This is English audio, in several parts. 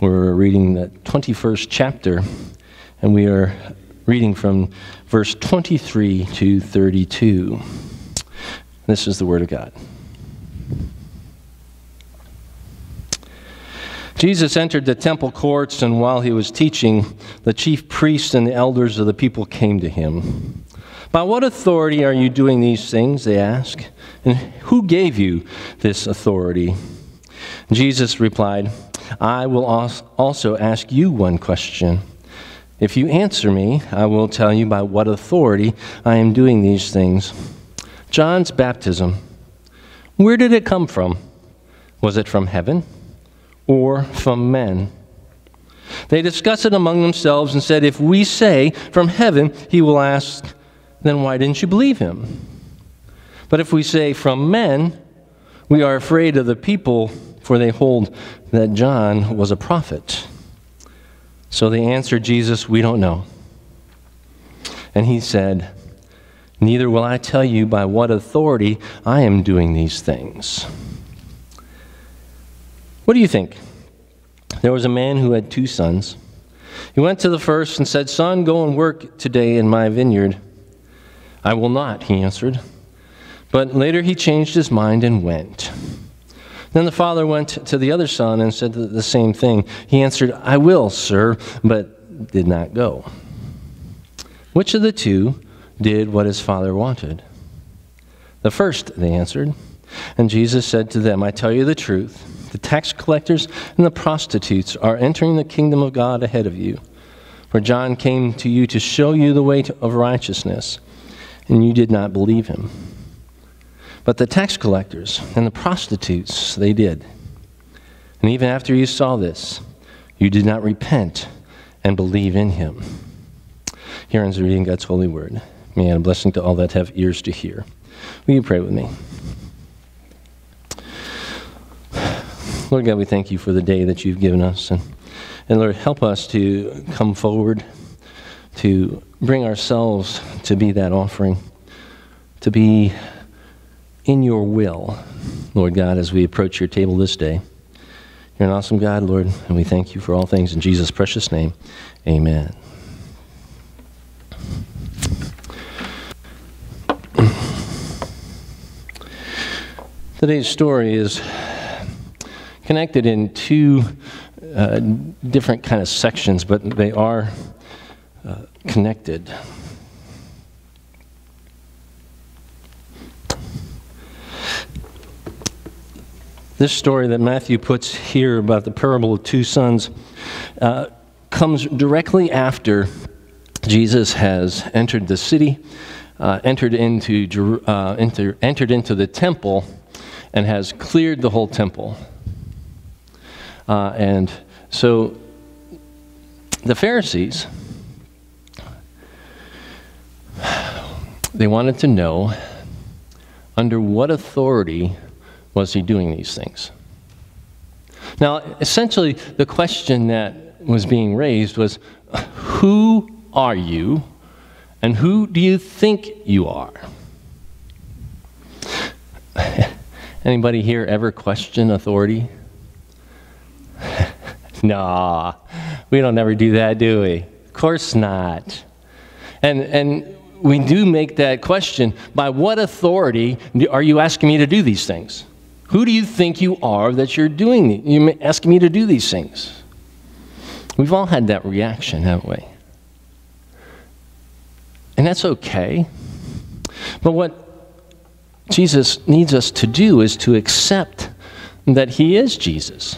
We're reading the 21st chapter, and we are reading from verse 23 to 32. This is the Word of God. Jesus entered the temple courts, and while he was teaching, the chief priests and the elders of the people came to him. By what authority are you doing these things? They ask. And who gave you this authority? Jesus replied, I will also ask you one question. If you answer me, I will tell you by what authority I am doing these things. John's baptism, where did it come from? Was it from heaven or from men? They discussed it among themselves and said, If we say from heaven, he will ask, then why didn't you believe him? But if we say from men, we are afraid of the people, for they hold that John was a prophet. So they answered Jesus, We don't know. And he said, Neither will I tell you by what authority I am doing these things. What do you think? There was a man who had two sons. He went to the first and said, Son, go and work today in my vineyard. I will not, he answered. But later he changed his mind and went. Then the father went to the other son and said the same thing. He answered, I will, sir, but did not go. Which of the two did what his father wanted? The first, they answered. And Jesus said to them, I tell you the truth. The tax collectors and the prostitutes are entering the kingdom of God ahead of you. For John came to you to show you the way of righteousness, and you did not believe him. But the tax collectors and the prostitutes, they did. And even after you saw this, you did not repent and believe in him. Here ends the reading God's holy word. May a blessing to all that have ears to hear. Will you pray with me? Lord God, we thank you for the day that you've given us. And, and Lord, help us to come forward, to bring ourselves to be that offering, to be in your will, Lord God, as we approach your table this day. You're an awesome God, Lord, and we thank you for all things in Jesus' precious name. Amen. Today's story is connected in two uh, different kind of sections, but they are uh, connected. This story that Matthew puts here about the parable of two sons uh, comes directly after Jesus has entered the city, uh, entered, into, uh, enter, entered into the temple, and has cleared the whole temple. Uh, and so the Pharisees, they wanted to know under what authority was he doing these things? Now, essentially, the question that was being raised was who are you and who do you think you are? Anybody here ever question authority? nah, we don't ever do that, do we? Of course not. And, and we do make that question by what authority are you asking me to do these things? Who do you think you are that you're doing? You're asking me to do these things. We've all had that reaction, haven't we? And that's okay. But what Jesus needs us to do is to accept that He is Jesus,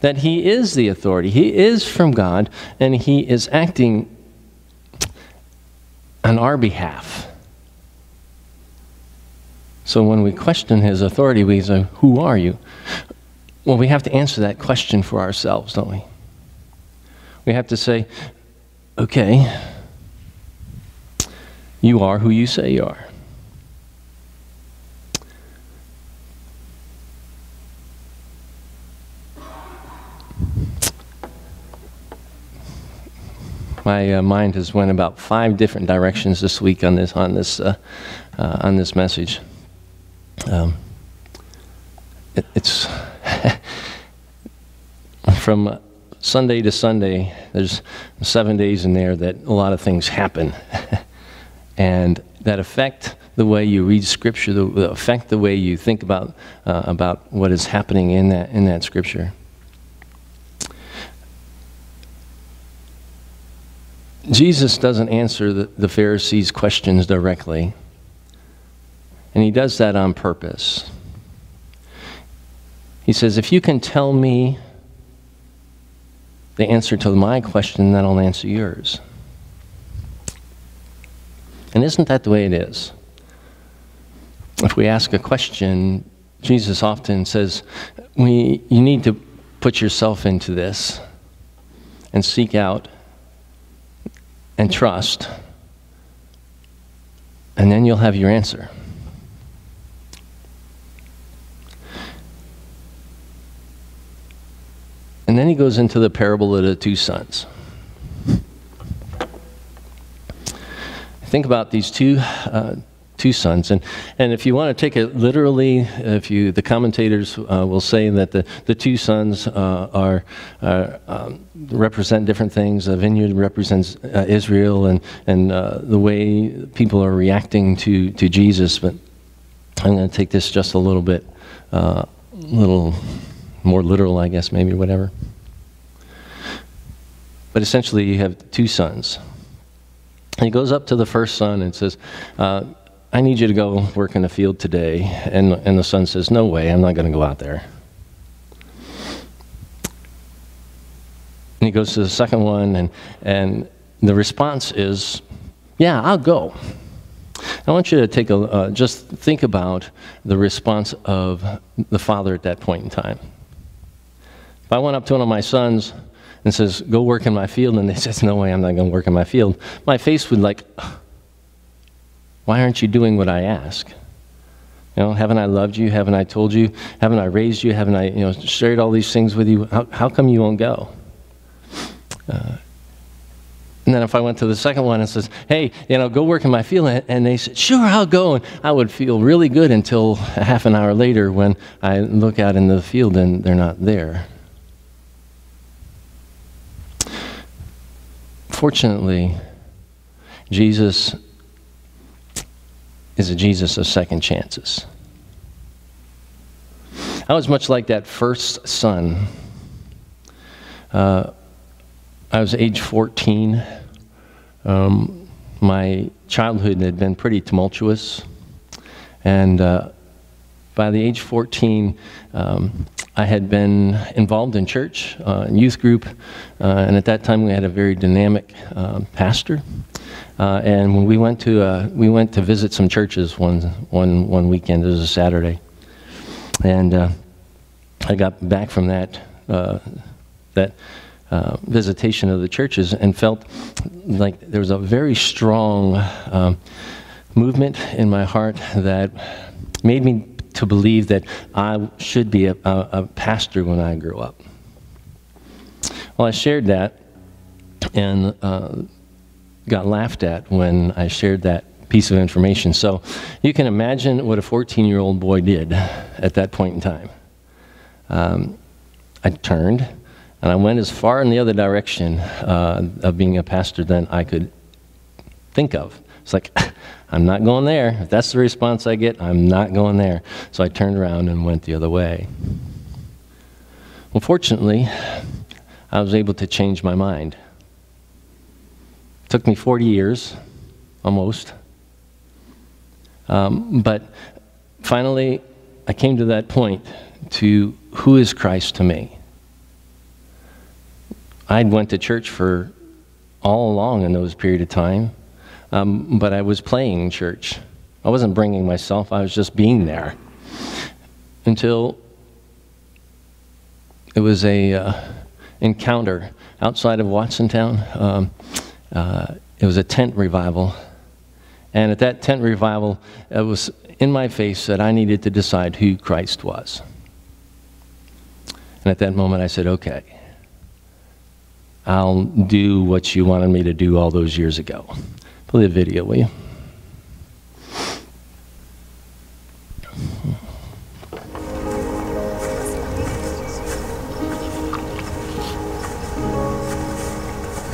that He is the authority, He is from God, and He is acting on our behalf. So when we question his authority, we say, Who are you? Well, we have to answer that question for ourselves, don't we? We have to say, Okay, you are who you say you are. my uh, mind has went about five different directions this week on this on this uh, uh, on this message. Um, it, it's from Sunday to Sunday, there's seven days in there that a lot of things happen. and that affect the way you read Scripture, that affect the way you think about, uh, about what is happening in that, in that Scripture. Jesus doesn't answer the, the Pharisees' questions directly, and he does that on purpose. He says, If you can tell me the answer to my question, then I'll answer yours. And isn't that the way it is? If we ask a question, Jesus often says, we, You need to put yourself into this and seek out and trust, and then you'll have your answer. And then he goes into the parable of the two sons. Think about these two, uh, two sons. And, and if you want to take it literally, if you, the commentators uh, will say that the, the two sons uh, are, um, represent different things. The vineyard represents uh, Israel and, and uh, the way people are reacting to, to Jesus. But I'm going to take this just a little bit, uh, little more literal, I guess, maybe, whatever. But essentially, you have two sons. And he goes up to the first son and says, uh, I need you to go work in the field today. And, and the son says, No way, I'm not going to go out there. And he goes to the second one, and, and the response is, Yeah, I'll go. I want you to take a, uh, just think about the response of the father at that point in time. I went up to one of my sons and says, Go work in my field, and they says, No way, I'm not going to work in my field, my face would like, Why aren't you doing what I ask? You know, haven't I loved you? Haven't I told you? Haven't I raised you? Haven't I, you know, shared all these things with you? How, how come you won't go? Uh, and then if I went to the second one and says, hey, you know, go work in my field, and they said, sure, I'll go, and I would feel really good until half an hour later when I look out in the field and they're not there. Fortunately, Jesus is a Jesus of second chances. I was much like that first son. Uh, I was age 14. Um, my childhood had been pretty tumultuous. And uh, by the age 14, um, I had been involved in church, uh, youth group, uh, and at that time we had a very dynamic um, pastor. Uh, and when we went to uh, we went to visit some churches one one one weekend. It was a Saturday, and uh, I got back from that that visitation of the churches and felt like there was a very strong um, movement in my heart that made me to believe that I should be a, a, a pastor when I grew up. Well, I shared that and uh, got laughed at when I shared that piece of information. So you can imagine what a 14 year old boy did at that point in time. Um, I turned and I went as far in the other direction uh, of being a pastor than I could think of. It's like, I'm not going there. If that's the response I get, I'm not going there. So I turned around and went the other way. Well, fortunately, I was able to change my mind. It took me 40 years, almost. Um, but finally, I came to that point to who is Christ to me? I'd went to church for all along in those period of time. Um, but I was playing church. I wasn't bringing myself, I was just being there. Until it was a uh, encounter outside of Watsontown. Um, uh, it was a tent revival. And at that tent revival, it was in my face that I needed to decide who Christ was. And at that moment, I said, okay, I'll do what you wanted me to do all those years ago. Play the video, will you?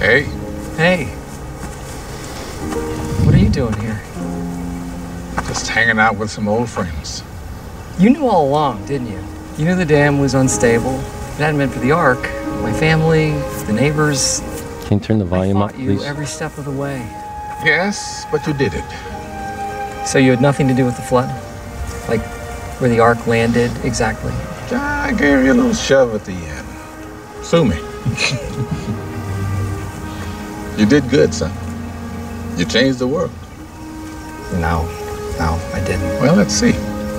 Hey. Hey. What are you doing here? Just hanging out with some old friends. You knew all along, didn't you? You knew the dam was unstable. It hadn't been for the ark, my family, the neighbors. Can you turn the volume I up, fought you every step of the way. Yes, but you did it. So you had nothing to do with the flood? Like where the ark landed exactly? I gave you a little shove at the end. Sue me. you did good, son. You changed the world. No, no, I didn't. Well, let's see.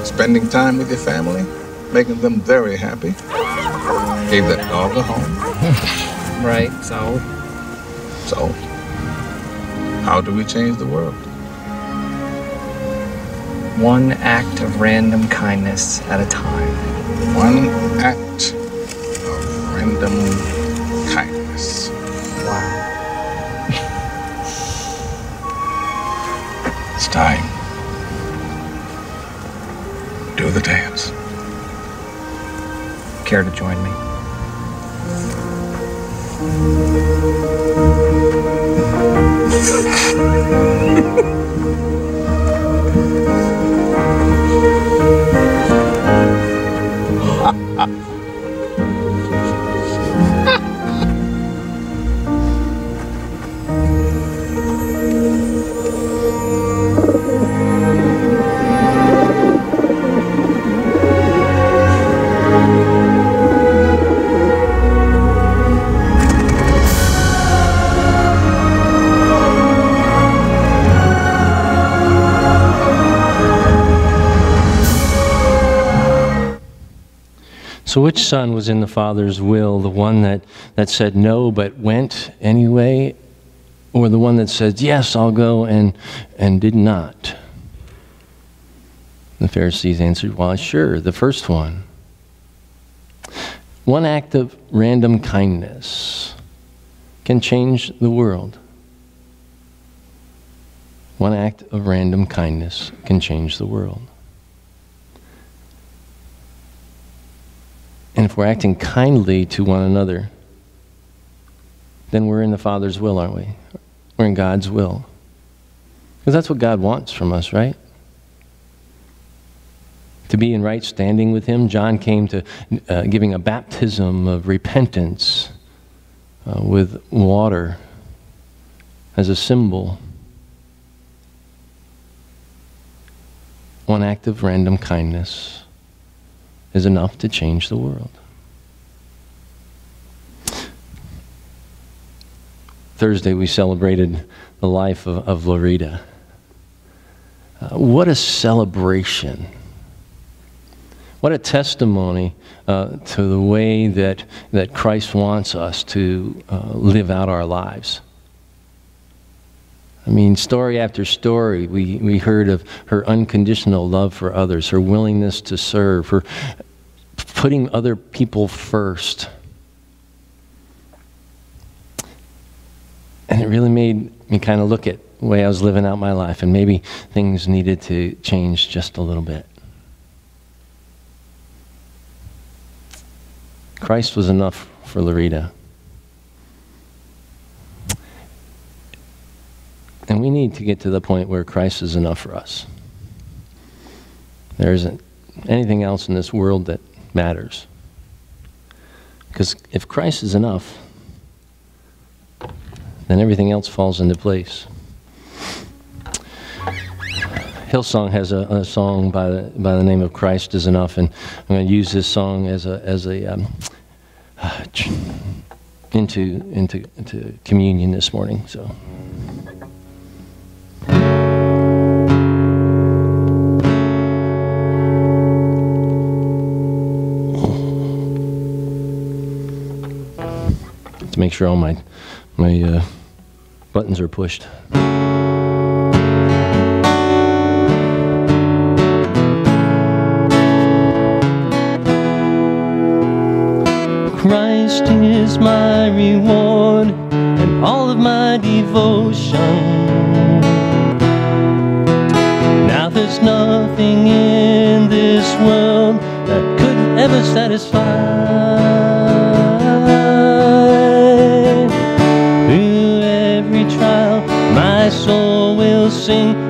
Spending time with your family, making them very happy. Gave that dog a home. Right, so? So, how do we change the world? One act of random kindness at a time. One act of random kindness. Wow. It's time. Do the dance. Care to join me? 呵呵呵。So, which son was in the Father's will? The one that, that said no but went anyway? Or the one that said, yes, I'll go and, and did not? The Pharisees answered, well, sure, the first one. One act of random kindness can change the world. One act of random kindness can change the world. And if we're acting kindly to one another, then we're in the Father's will, aren't we? We're in God's will. Because that's what God wants from us, right? To be in right standing with Him. John came to uh, giving a baptism of repentance uh, with water as a symbol. One act of random kindness is enough to change the world. Thursday, we celebrated the life of, of Loretta. Uh, what a celebration. What a testimony uh, to the way that, that Christ wants us to uh, live out our lives. I mean, story after story, we, we heard of her unconditional love for others, her willingness to serve, her putting other people first. And it really made me kind of look at the way I was living out my life, and maybe things needed to change just a little bit. Christ was enough for Loretta. And we need to get to the point where Christ is enough for us. There isn't anything else in this world that matters. Because if Christ is enough, then everything else falls into place. Hillsong has a, a song by the, by the name of Christ is Enough, and I'm going to use this song as a, as a um, into, into, into communion this morning. So. Make sure all my, my uh, buttons are pushed. Christ is my reward and all of my devotion. Now there's nothing in this world that could ever satisfy. Sing,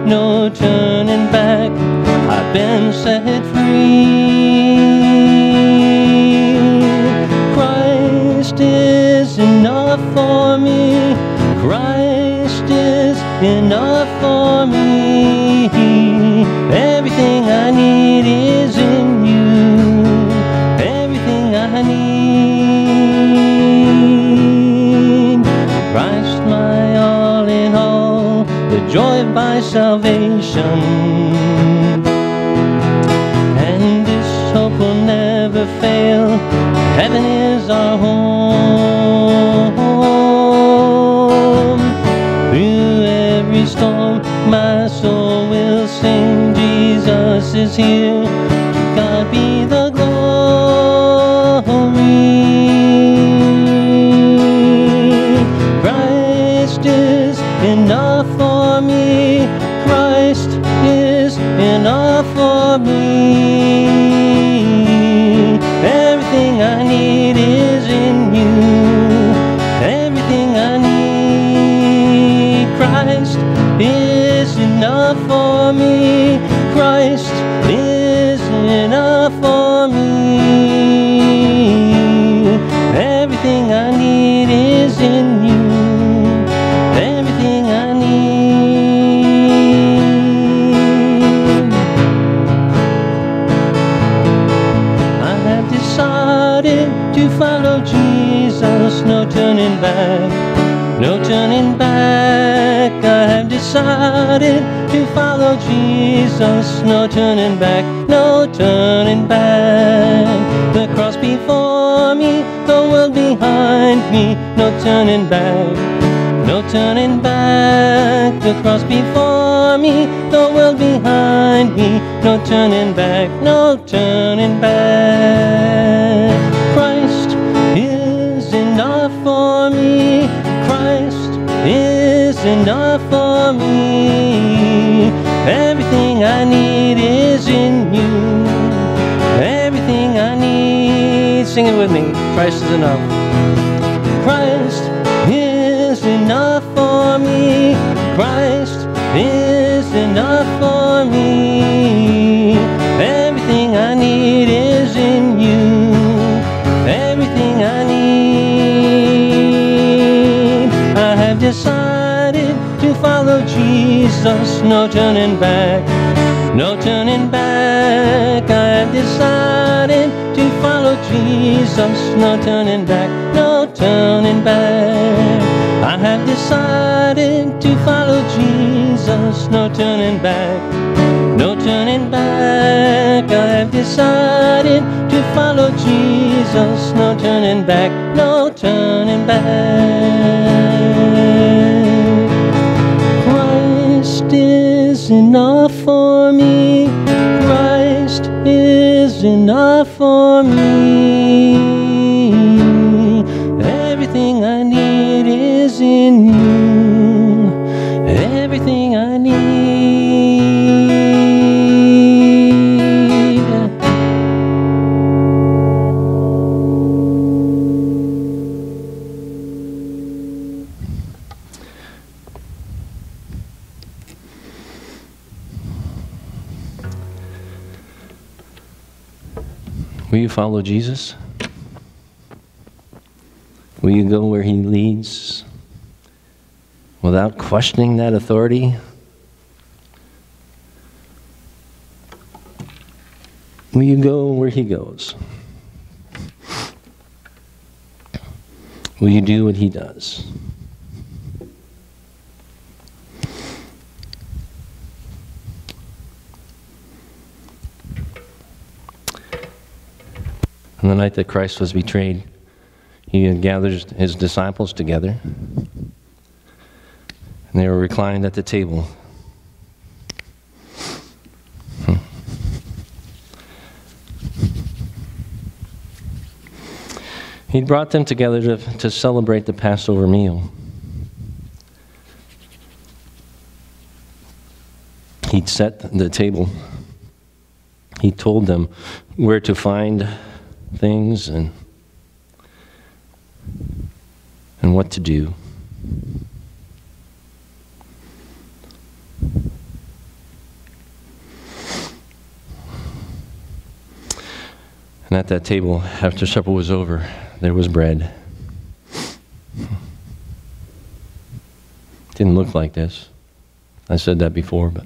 salvation. And this hope will never fail. Heaven is our home. Through every storm, my soul will sing. Jesus is here. For me. Decided to follow Jesus, no turning back, no turning back. The cross before me, the world behind me, no turning back. No turning back, the cross before me, the world behind me. No turning back, no turning back. Sing it with me. Christ is enough. Christ is enough for me. Christ is enough for me. Everything I need is in you. Everything I need. I have decided to follow Jesus. No turning back. No turning back. I have decided Jesus. No turning back. No turning back. I have decided to follow Jesus. No turning back. No turning back. I have decided to follow Jesus. No turning back. No turning back. Christ is enough for me. Christ is enough for me. Will you follow Jesus? Will you go where he leads without questioning that authority? Will you go where he goes? Will you do what he does? On the night that Christ was betrayed, he gathered his disciples together, and they were reclined at the table. Hmm. He brought them together to, to celebrate the Passover meal. He'd set the table. He told them where to find things and and what to do. And at that table, after supper was over, there was bread. Didn't look like this. I said that before, but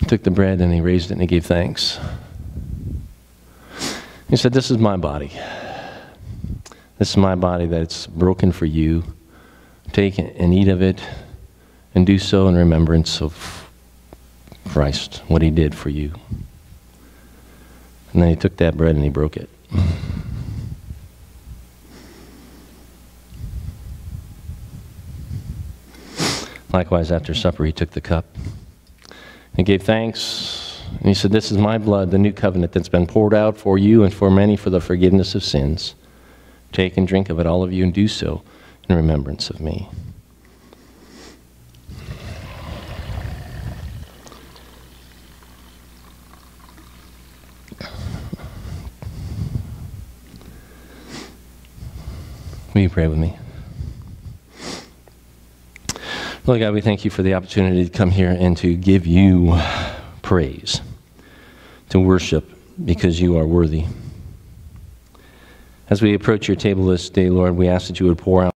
he took the bread and he raised it and he gave thanks. He said, This is my body. This is my body that's broken for you. Take and eat of it and do so in remembrance of Christ, what he did for you. And then he took that bread and he broke it. Likewise, after supper, he took the cup and gave thanks. And he said, This is my blood, the new covenant that's been poured out for you and for many for the forgiveness of sins. Take and drink of it, all of you, and do so in remembrance of me. Will you pray with me? Lord God, we thank you for the opportunity to come here and to give you praise, to worship because you are worthy. As we approach your table this day, Lord, we ask that you would pour out.